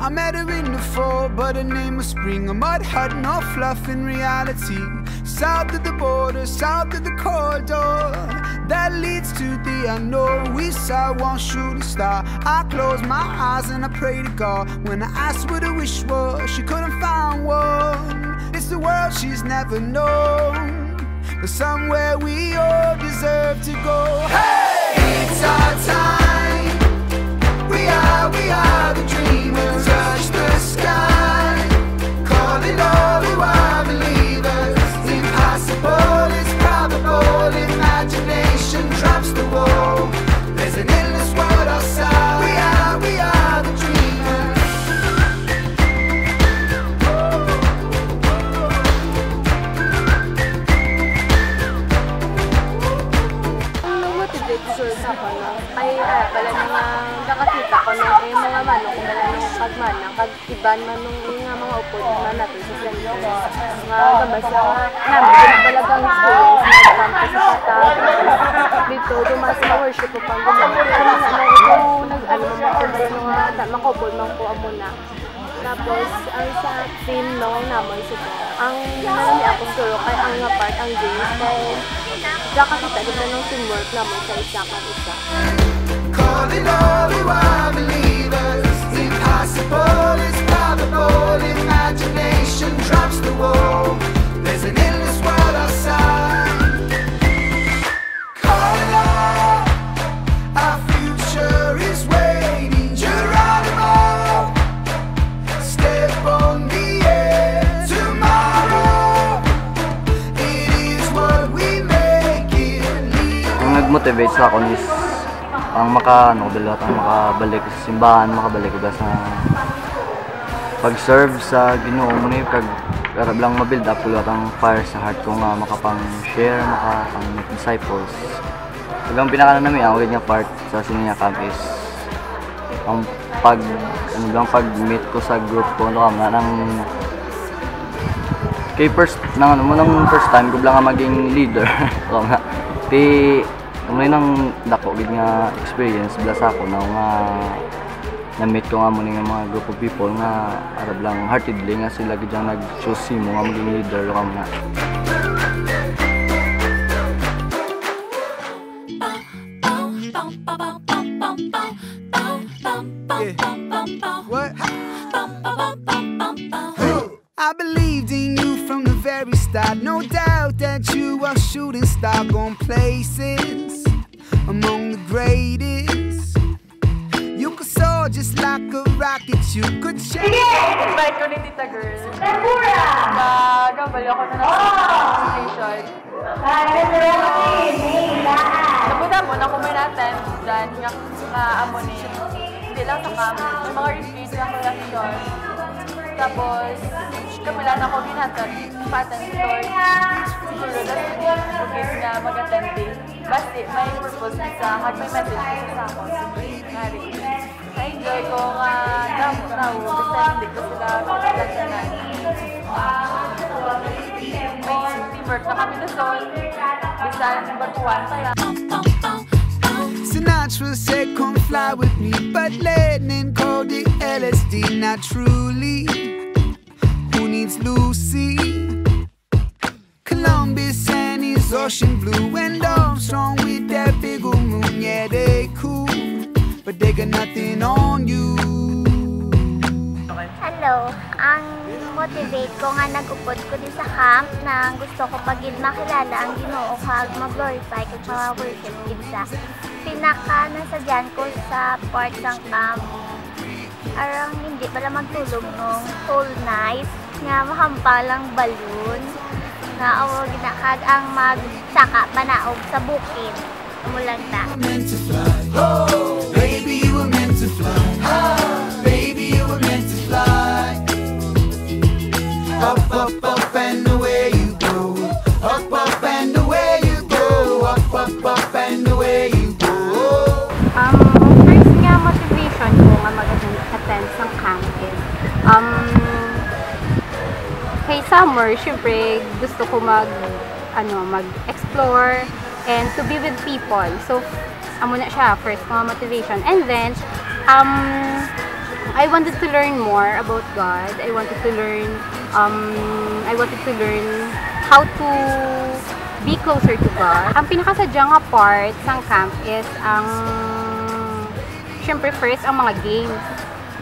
I met her in the fall, but her name was Spring. A mud hut, no fluff in reality. South of the border, south of the corridor that leads to the unknown. We saw one shooting star. I closed my eyes and I prayed to God. When I asked what her wish was, she couldn't find one. It's the world she's never known, but somewhere we all deserve to go. Hey, it's our time. Ay ah, pala nga nakakita ko na eh, mga manok ko pala nung pagmana, kag iban man nung nga mga upod na natin sa center. Nga gabas na nga, namin talagang experience na campus sa kata. Dito, dumas sa worship ko pang gumawa. Ano na, ano, kung nag-ano mo ko pala nung nga, makobol man ko amo na. Tapos, ang sa team no, namoy siguro. Ang marami akong suro kay ang nga part, ang games, kay nakakita din na ng teamwork naman sa isa kan isa. Call it all nag-motivate sa akin is ang maka ano lahat ang makabalik sa simbahan makabalik ko sa pag-serve sa Ginoo mo ni kag karab lang ma-build up lahat ang fire sa heart ko nga makapang share makapang make disciples Hanggang pinaka na namin ang nga part sa Sininya Camp is ang pag ano lang pag meet ko sa group ko ano ka nang kay first nang ano mo nang first time ko lang maging leader so nga ti may nang dako gid nga experience bla sa ako na nga na meet ko nga mo nga mga group of people nga arab lang heartedly nga sila gid ang nag-choose mo nga maging leader ka nga What? I believed in you from the very start. No doubt that you are shooting star going places among the greatest. You could soar just like a rocket. You could shine. Invite ko ni Tita Girl. Na gabali ako na ng station. Nabuda mo na kung may natin dyan nga nga amo ni hindi lang sa camp, yung mga retreat ng production. Tapos, kami lang ako ginhatag pattern store. Siguro na okay nga mag-attend din. Basta may purpose sa hag may message din sa ako. Ngari. Na-enjoy ko nga damo na ako. Basta hindi ko sila pagkakasanan. May teamwork na kami na sol. Basta pa lang. Sinatra said, Come fly with me, but Lennon called LSD. Not truly. Who needs Lucy? Columbus and his ocean blue, and Armstrong with that big old moon. Yeah, they cool, but they got nothing on you. Hello, ang motivate ko nga nag-upod ko din sa camp na gusto ko pagid makilala ang Ginoo kag mag-glorify kag mga worship gid sa pinaka nasadyan ko sa part ng camp arang hindi pala magtulog nung whole night nga mahampalang balloon. Nga awag na kag ang magsaka panaog sa bukid. Mulang ta summer, syempre, gusto ko mag, ano, mag-explore and to be with people. So, amo na siya, first mga motivation. And then, um, I wanted to learn more about God. I wanted to learn um I wanted to learn how to be closer to God. Ang pinakasadyang part ng camp is ang syempre first ang mga games.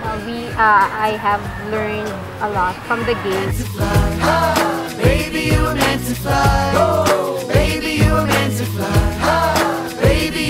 Uh, we, uh, I have learned a lot from the game. Baby, you meant to fly. Baby, you meant to fly. Oh, baby,